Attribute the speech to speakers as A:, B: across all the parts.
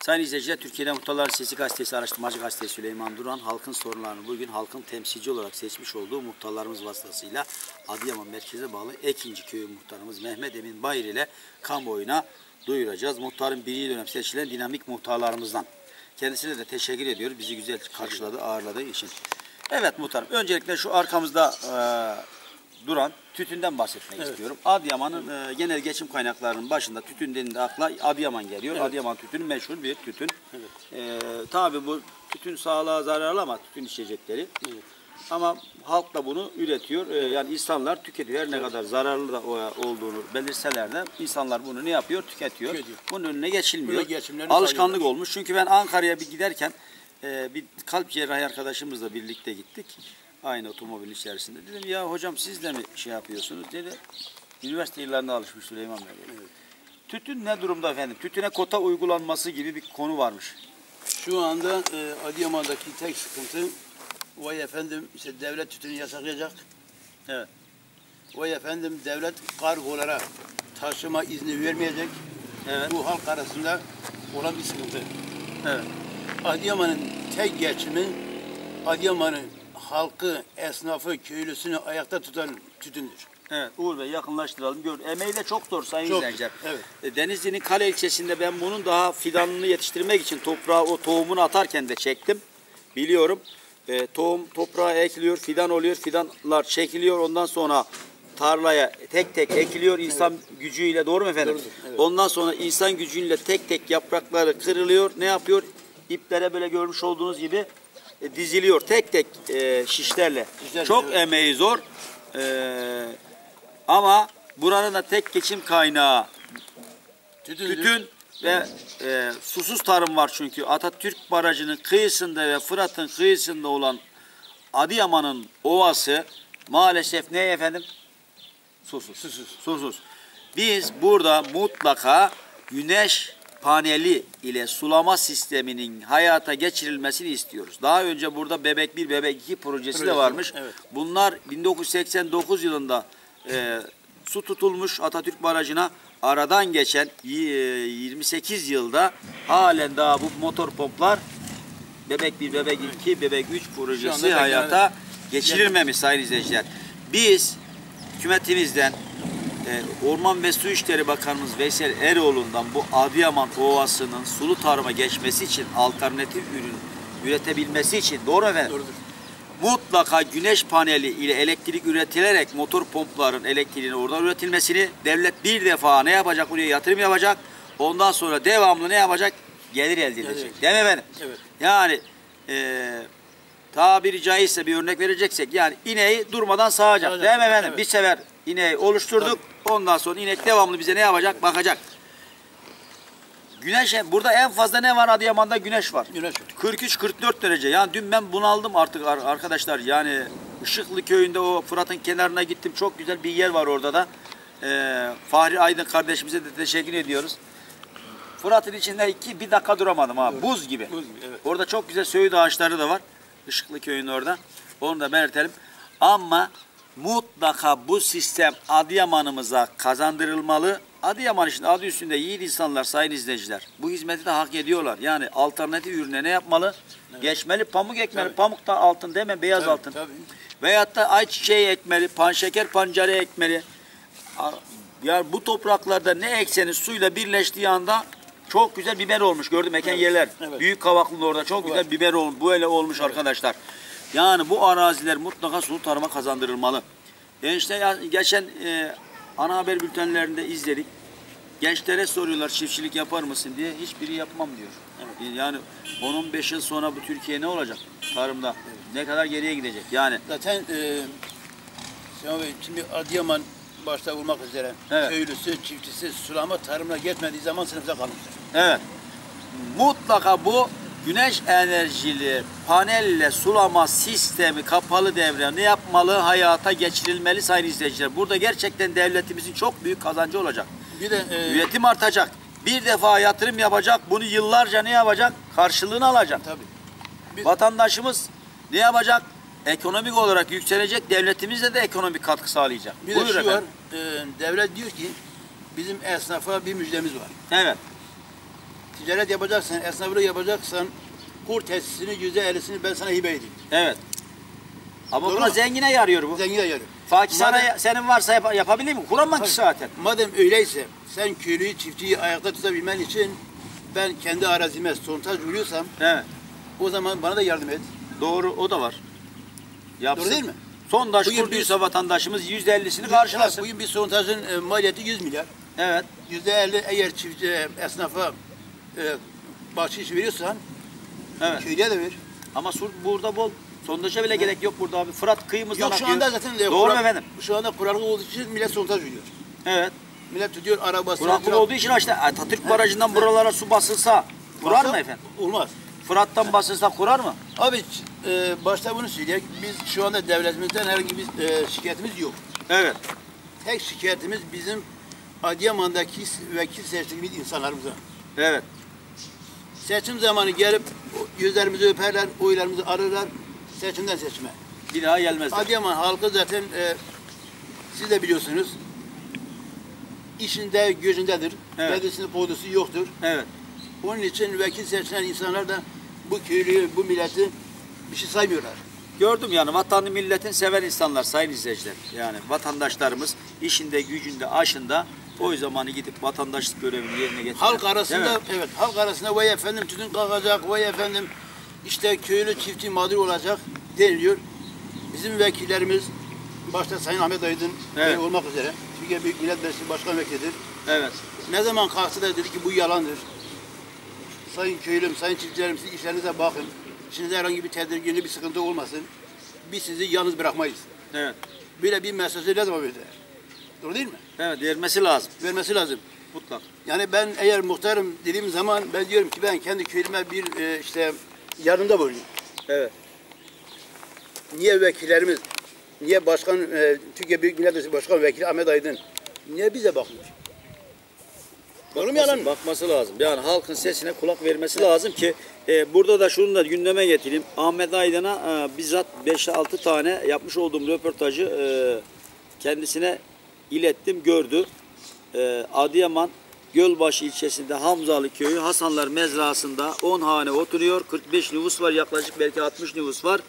A: Sayın izleyiciler, Türkiye'de Muhtarlar Sesi Gazetesi Araştırmacı Gazetesi Süleyman Duran halkın sorunlarını bugün halkın temsilci olarak seçmiş olduğu muhtarlarımız vasıtasıyla Adıyaman merkeze bağlı Ekinci Köyü muhtarımız Mehmet Emin Bayır ile kamuoyuna duyuracağız. Muhtarın birinci dönem seçilen dinamik muhtarlarımızdan. Kendisine de teşekkür ediyoruz. Bizi güzel karşıladı, ağırladığı için. Evet muhtarım. Öncelikle şu arkamızda e, duran tütünden bahsetmek istiyorum. Adıyaman'ın e, genel geçim kaynaklarının başında tütün denildiğinde akla Adıyaman geliyor. Adıyaman tütünü meşhur bir tütün. E, tabii bu tütün sağlığa zararlı ama tütün içecekleri. Ama halk da bunu üretiyor. E, yani insanlar tüketiyor. Her ne kadar zararlı da olduğunu belirseler de insanlar bunu ne yapıyor? Tüketiyor.
B: Tüketiyor.
A: Bunun önüne geçilmiyor. Alışkanlık
B: sayıyorlar.
A: olmuş. Çünkü ben Ankara'ya bir giderken e, bir kalp cerrahi arkadaşımızla birlikte gittik. Aynı otomobil içerisinde. Dedim ya hocam siz de mi şey yapıyorsunuz? Dedi. Üniversite yıllarında alışmış Süleyman Bey. dedi. Tütün ne durumda efendim? Tütüne kota uygulanması gibi bir konu varmış.
B: Şu anda e, Adıyaman'daki tek sıkıntı vay efendim işte devlet tütünü yasaklayacak.
A: Evet.
B: Vay efendim devlet kargolara taşıma izni vermeyecek.
A: Evet.
B: Bu halk arasında olan bir sıkıntı.
A: Evet.
B: Adıyaman'ın tek geçimi Adıyaman'ın halkı, esnafı, köylüsünü ayakta tutan tütündür.
A: Evet Uğur Bey yakınlaştıralım. Gör. Emeği de çok zor sayın
B: Çok,
A: izleyiciler.
B: evet.
A: E, Denizli'nin Kale ilçesinde ben bunun daha fidanını yetiştirmek için toprağa o tohumunu atarken de çektim. Biliyorum. E, tohum toprağa ekiliyor, fidan oluyor, fidanlar çekiliyor. Ondan sonra tarlaya tek tek ekiliyor insan gücüyle doğru mu efendim?
B: Doğrudur, evet.
A: Ondan sonra insan gücüyle tek tek yaprakları kırılıyor. Ne yapıyor? İplere böyle görmüş olduğunuz gibi e, diziliyor tek tek e, şişlerle.
B: Şişlerle,
A: Çok
B: evet.
A: emeği zor. E, ama buranın da tek geçim kaynağı
B: Tütündür.
A: tütün ve e, susuz tarım var çünkü. Atatürk Barajı'nın kıyısında ve Fırat'ın kıyısında olan Adıyaman'ın ovası maalesef ne efendim? Susuz.
B: Susuz.
A: Susuz. Biz burada mutlaka güneş paneli ile sulama sisteminin hayata geçirilmesini istiyoruz. Daha önce burada Bebek 1, Bebek 2 projesi de
B: Projesi
A: varmış.
B: var, evet.
A: Bunlar 1989 yılında e, su tutulmuş Atatürk Barajı'na aradan geçen y- e, 28 yılda halen daha bu motor pomplar Bebek 1, Bebek 2, Bebek 3 projesi
B: anda
A: hayata geçirilmemiş sayın izleyiciler. Biz hükümetimizden e, Orman ve Su İşleri Bakanımız Veysel Eroğlu'ndan bu Adıyaman Ovası'nın sulu tarıma geçmesi için alternatif ürün üretebilmesi için doğru efendim?
B: Doğrudur.
A: mutlaka güneş paneli ile elektrik üretilerek motor pompların elektriğini oradan üretilmesini devlet bir defa ne yapacak buraya yatırım yapacak. Ondan sonra devamlı ne yapacak? Gelir elde edecek.
B: Evet.
A: Değil mi efendim?
B: Evet.
A: Yani eee tabiri caizse bir örnek vereceksek yani ineği durmadan sağacak.
B: Sağacak,
A: Değil mi efendim?
B: evet.
A: Bir sefer ineği oluşturduk. Ondan sonra inek devamlı bize ne yapacak? Bakacak. Güneş burada en fazla ne var Adıyaman'da güneş var.
B: Güneş.
A: 43-44 derece. Yani dün ben bunaldım artık ar- arkadaşlar. Yani Işıklı köyünde o Fırat'ın kenarına gittim. Çok güzel bir yer var orada da. Ee, Fahri Aydın kardeşimize de teşekkür ediyoruz. Fırat'ın içinde iki bir dakika duramadım ha. Buz gibi.
B: Buz gibi, evet.
A: Orada çok güzel söğüt ağaçları da var. Işıklı köyün orada. Onu da belirtelim. Ama mutlaka bu sistem Adıyaman'ımıza kazandırılmalı. Adıyaman için adı üstünde yiğit insanlar sayın izleyiciler. Bu hizmeti de hak ediyorlar. Yani alternatif ürüne ne yapmalı? Geçmeli pamuk ekmeli.
B: Tabii.
A: Pamuk da altın değil mi? Beyaz
B: Tabii,
A: altın.
B: tabii.
A: Veyahut da ayçiçeği ekmeli, panşeker pancarı ekmeli. Yani bu topraklarda ne ekseniz suyla birleştiği anda çok güzel biber olmuş. Gördüm eken yerler.
B: evet.
A: Büyük Kavaklı'nın orada çok güzel biber olmuş. Böyle olmuş arkadaşlar. Yani bu araziler mutlaka sulu tarıma kazandırılmalı. Ya, geçen e, ana haber bültenlerinde izledik. Gençlere soruyorlar çiftçilik yapar mısın diye. Hiçbiri yapmam diyor. E, Yani 10-15 yıl sonra bu Türkiye ne olacak tarımda? Ne kadar geriye gidecek? Yani
B: Zaten e, Süleyman Bey, şimdi Adıyaman başta olmak üzere
A: Evet.
B: köylüsü, çiftçisi sulama tarımına geçmediği zaman sınıfta kalmıştır.
A: Evet. Mutlaka bu güneş enerjili panelle sulama sistemi kapalı devre ne yapmalı? Hayata geçirilmeli sayın izleyiciler. Burada gerçekten devletimizin çok büyük kazancı olacak.
B: Bir de e,
A: Üretim artacak. Bir defa yatırım yapacak. Bunu yıllarca ne yapacak? Karşılığını alacak.
B: tabii. Bir-
A: Vatandaşımız ne yapacak? Ekonomik olarak yükselecek. Devletimize de ekonomik katkı sağlayacak.
B: Bir de
A: Buyur
B: şu var,
A: efendim.
B: e, devlet diyor ki bizim esnafa bir müjdemiz var.
A: Evet.
B: Ticaret yapacaksan, esnaflık yapacaksan kur tesisini yüzde ellisini ben sana hibe edeyim.
A: Evet. Ama
B: Doğru
A: buna
B: mu?
A: zengine yarıyor bu.
B: Zengin yarı.
A: Fakir sana senin varsa yap, yapabilir mi? Kuramam ki zaten.
B: Madem öyleyse sen köylüyü, çiftçiyi ayakta tutabilmen için ben kendi arazime sontaj vuruyorsam
A: Evet.
B: o zaman bana da yardım et.
A: Doğru o da var. Yapsın.
B: Doğru değil mi?
A: Sondaş
B: Bugün
A: kurduysa vatandaşımız yüzde ellisini karşılasın.
B: Bugün bir sontajın e, maliyeti 100 milyar.
A: Evet.
B: Yüzde elli eğer çiftçi, e, esnafa e, bahşiş veriyorsan
A: Evet.
B: köylüye de ver.
A: Ama sur burada bol. Sondaja bile gerek yok burada abi. Fırat kıyımızdan
B: Yok şu
A: akıyor.
B: anda zaten e,
A: Doğru
B: kurak-
A: mu efendim?
B: Şu anda kuraklık olduğu için millet sontaj veriyor.
A: Evet.
B: Millet tutuyor arabası.
A: Kuraklık olduğu için işte Atatürk Barajı'ndan buralara su basılsa kurar mı efendim?
B: Olmaz.
A: Fırat'tan basılsa kurar mı?
B: Abi e, başta bunu söyleyeyim. Biz şu anda devletimizden herhangi bir e, şikayetimiz yok.
A: Evet.
B: Tek şikayetimiz bizim Adıyaman'daki vekil seçtiğimiz insanlarımıza.
A: Evet.
B: Seçim zamanı gelip yüzlerimizi öperler, oylarımızı alırlar seçimden seçime.
A: Bir daha gelmezler.
B: Adıyaman halkı zaten e, siz de biliyorsunuz işinde gözündedir.
A: Evet.
B: Kendisinin kodusu yoktur.
A: Evet.
B: Onun için vekil seçilen insanlar da bu köylüyü, bu milleti bir şey saymıyorlar.
A: Gördüm yani vatanı milletin seven insanlar sayın izleyiciler. Yani vatandaşlarımız işinde gücünde aşında o zamanı gidip vatandaşlık görevini yerine getiren.
B: Halk arasında evet halk arasında vay efendim tütün kalkacak, vay efendim işte köylü çiftçi mağdur olacak deniliyor. Bizim vekillerimiz başta Sayın Ahmet Aydın
A: Evet.
B: olmak üzere Türkiye Büyük Millet Meclisi Başkan Vekilidir.
A: Evet.
B: Ne zaman kalktı da dedi ki bu yalandır. Sayın köylüm, sayın çiftçilerim siz işlerinize bakın. İçinizde herhangi bir tedirginlik, bir sıkıntı olmasın. Biz sizi yalnız bırakmayız.
A: Evet.
B: Böyle bir mesajı ne zaman verdi? Doğru değil mi?
A: Evet vermesi lazım.
B: Vermesi lazım.
A: Mutlak.
B: Yani ben eğer muhtarım dediğim zaman ben diyorum ki ben kendi köyüme bir e, işte yardımda bulunayım.
A: Evet.
B: Niye vekillerimiz, niye başkan, e, Türkiye Büyük Millet Meclisi Başkan Vekili Ahmet Aydın, niye bize bakmıyor? Doğru mu yalan mı?
A: Bakması lazım. Yani halkın sesine kulak vermesi lazım ki e, burada da şunu da gündeme getireyim. Ahmet Aydın'a e, bizzat 5-6 tane yapmış olduğum röportajı e, kendisine ilettim, gördü. E, Adıyaman Gölbaşı ilçesinde Hamzalı köyü Hasanlar mezrasında 10 hane oturuyor. 45 nüfus var yaklaşık belki 60 nüfus var.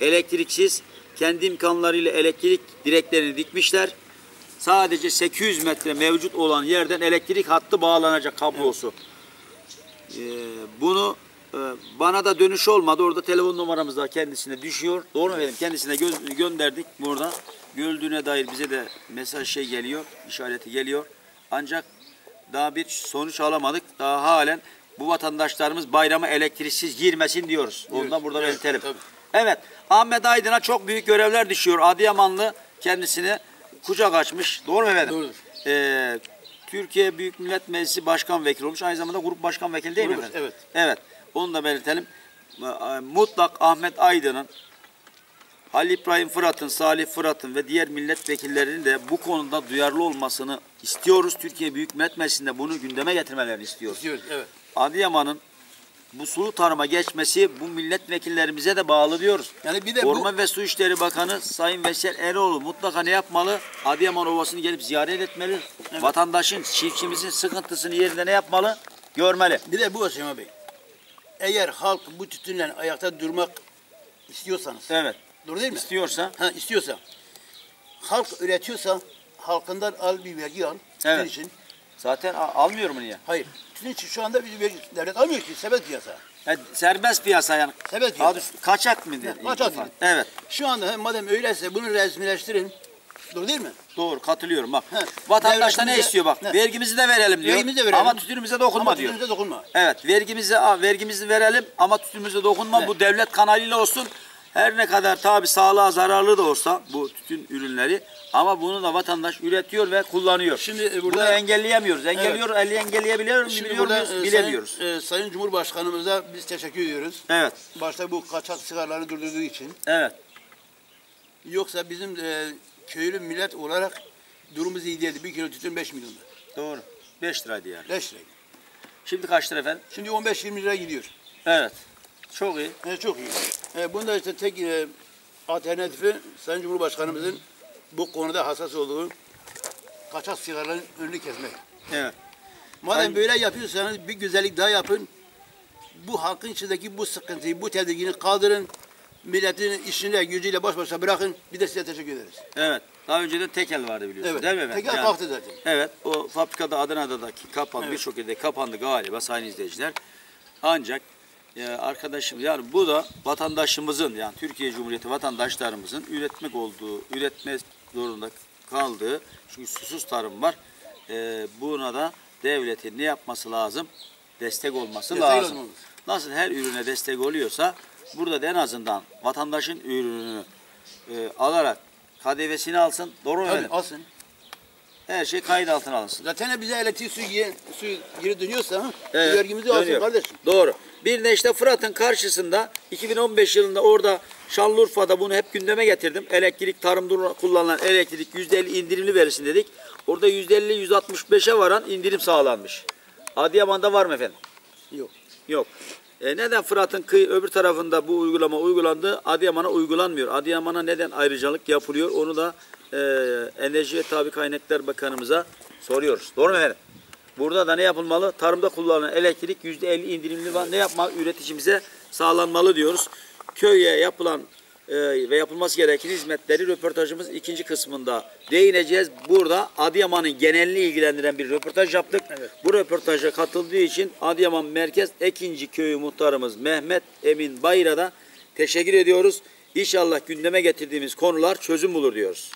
A: Elektriksiz kendi imkanlarıyla elektrik direklerini dikmişler. Sadece 800 metre mevcut olan yerden elektrik hattı bağlanacak kablosu. Ee, bunu e, bana da dönüş olmadı. Orada telefon numaramız da kendisine düşüyor. Doğru mu efendim? Kendisine gö- gönderdik burada. Gördüğüne dair bize de mesaj şey geliyor, işareti geliyor. Ancak daha bir sonuç alamadık. Daha halen bu vatandaşlarımız bayrama elektriksiz girmesin diyoruz. Onu da burada
B: Evet,
A: belirtelim.
B: tabii.
A: Evet, Ahmet Aydın'a çok büyük görevler düşüyor. Adıyamanlı kendisini kucak açmış. Doğru mu efendim?
B: Doğrudur.
A: Ee, Türkiye Büyük Millet Meclisi Başkan Vekili olmuş. Aynı zamanda grup başkan vekili değil mi
B: Doğrudur,
A: efendim?
B: evet.
A: Evet. Onu da belirtelim. Ee, Mutlak Ahmet Aydın'ın Halil İbrahim Fırat'ın, Salih Fırat'ın ve diğer milletvekillerinin de bu konuda duyarlı olmasını istiyoruz. Türkiye Büyük Millet Meclisi'nde bunu gündeme getirmelerini istiyoruz.
B: Diyoruz, evet.
A: Adıyaman'ın bu sulu tarıma geçmesi bu milletvekillerimize de bağlı diyoruz.
B: Yani bir de bu
A: Orman ve Su İşleri Bakanı Sayın Veysel Eroğlu mutlaka ne yapmalı? Adıyaman Ovası'nı gelip ziyaret etmeli. Vatandaşın, çiftçimizin sıkıntısını yerinde ne yapmalı? Görmeli.
B: bir de bu Aşema Bey. Eğer halk bu tütünle ayakta durmak istiyorsanız,
A: Evet.
B: Doğru değil mi?
A: İstiyorsa
B: Ha istiyorsa, halk üretiyorsa halkından al bir vergi al.
A: Evet.
B: için.
A: zaten almıyor mu niye?
B: Hayır. Tütün için şu anda bir vergi, devlet almıyor ki serbest piyasa.
A: Ha, serbest piyasa yani.
B: Serbest piyasa.
A: Adı, kaçak mı? dedi?
B: kaçak dedi.
A: Evet.
B: Şu anda he, madem öyleyse bunu resmileştirin. Doğru değil mi?
A: Doğru katılıyorum bak.
B: He.
A: Vatandaş da ne istiyor bak.
B: He.
A: Vergimizi de verelim diyor.
B: Vergimizi de verelim.
A: Ama tütünümüze dokunma
B: Ama
A: diyor.
B: tütünümüze dokunma.
A: Evet, vergimizi vergimizi verelim ama tütünümüze dokunma.
B: Evet.
A: Bu devlet kanalıyla olsun. Her ne kadar tabi sağlığa zararlı da olsa bu tütün ürünleri ama bunu da vatandaş üretiyor ve kullanıyor.
B: Şimdi, e,
A: bunu
B: burada-
A: engelleyemiyoruz. Engelliyor, eli engelleyebiliyor?
B: Şimdi
A: Biliyor
B: burada
A: muyuz?
B: e,
A: Bilemiyoruz.
B: Sayın, e, Sayın Cumhurbaşkanımıza biz teşekkür ediyoruz.
A: Evet,
B: Başta bu kaçak sigaraları durdurduğu için.
A: evet.
B: Yoksa bizim e, köylü millet olarak durumumuz iyi değildi. Bir kilo tütün 5 milyondu.
A: Doğru. 5 liraydı yani.
B: 5 liraydı.
A: Şimdi kaç lira efendim?
B: Şimdi 15-20 lira gidiyor.
A: Evet. Çok iyi.
B: E, çok iyi. E, bunda işte tek e, alternatifi Sayın Cumhurbaşkanımızın bu konuda hassas olduğu kaçak sigaraların önünü kesmek.
A: Evet.
B: Madem
A: Sen-
B: böyle yapıyorsanız bir güzellik daha yapın. Bu halkın içindeki bu sıkıntıyı, bu tedirgini kaldırın. Milletin işine, gücüyle baş başa bırakın. Bir de size teşekkür ederiz.
A: Evet. Daha önceden tekel vardı biliyorsun
B: Evet.
A: değil mi efendim?
B: Tekel
A: Yani-
B: kalktı zaten.
A: Evet. O fabrikada Adana'daki kapandı.
B: Evet.
A: Birçok yerde kapandı galiba sayın izleyiciler. Ancak e, arkadaşım yani bu da vatandaşımızın yani Türkiye Cumhuriyeti vatandaşlarımızın üretmek olduğu, üretme zorunda kaldığı çünkü susuz tarım var. E, buna da devletin ne yapması lazım? Destek olması
B: Destek
A: lazım.
B: olmalı.
A: Nasıl her ürüne destek oluyorsa burada da en azından vatandaşın ürününü e, alarak KDV'sini alsın. Doğru mu
B: Tabii
A: efendim?
B: alsın.
A: Her şey kayıt altına alınsın.
B: Zaten bize elektrik suyu, suyu geri dönüyorsa
A: Evet,
B: vergimizi alsın kardeşim.
A: Doğru. Bir de işte Fırat'ın karşısında 2015 yılında orada Şanlıurfa'da bunu hep gündeme getirdim. Elektrik, tarımda kullanılan elektrik %50 indirimli verilsin dedik. Orada %50, %65'e varan indirim sağlanmış. Adıyaman'da var mı efendim?
B: Yok.
A: Yok. E neden Fırat'ın kıyı öbür tarafında bu uygulama uygulandı, Adıyaman'a uygulanmıyor? Adıyaman'a neden ayrıcalık yapılıyor? Onu da e, Enerji ve Tabi Kaynaklar Bakanımıza soruyoruz. Doğru mu efendim? Burada da ne yapılmalı? Tarımda kullanılan elektrik %50 indirimli var. Ne yapma? Üreticimize sağlanmalı diyoruz. Köye yapılan e, ve yapılması gereken hizmetleri röportajımız ikinci kısmında değineceğiz. Burada Adıyaman'ın genelini ilgilendiren bir röportaj yaptık.
B: Evet.
A: Bu röportaja katıldığı için Adıyaman Merkez Ekinci Köyü muhtarımız Mehmet Emin Bayır'a da teşekkür ediyoruz. İnşallah gündeme getirdiğimiz konular çözüm bulur diyoruz.